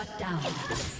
Shut down.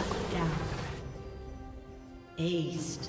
Shut down. Aced.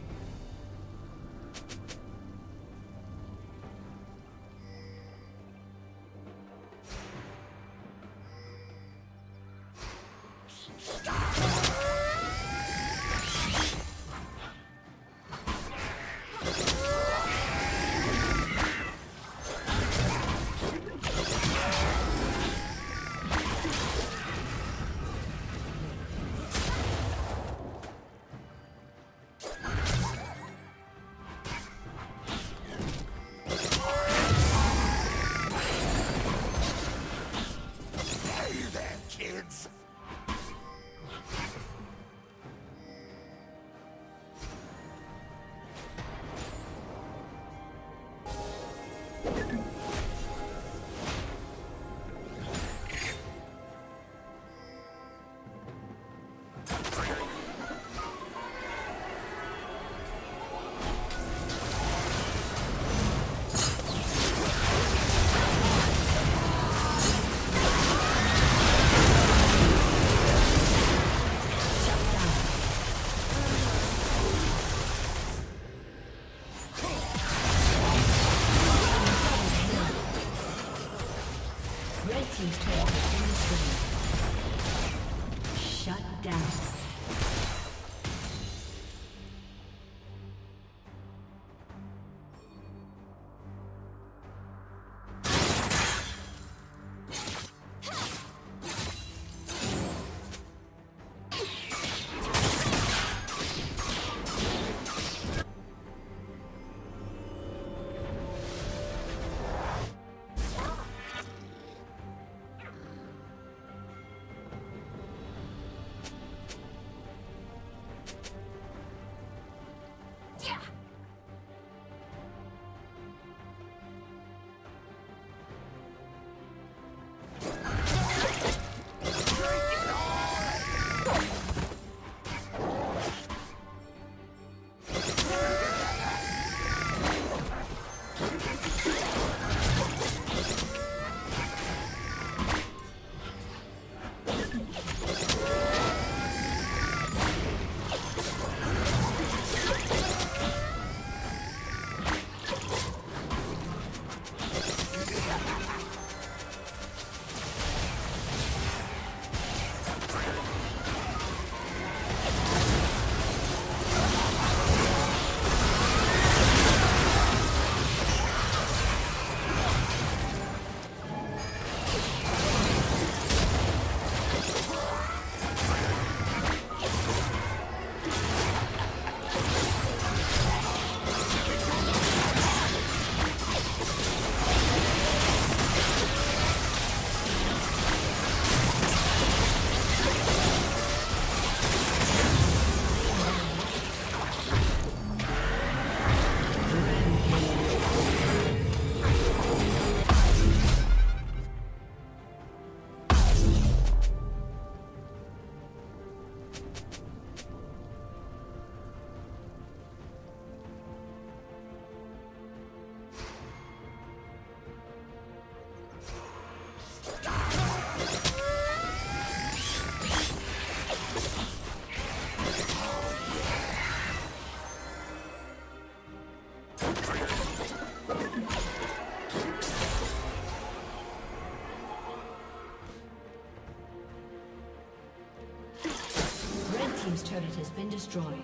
Destroyed.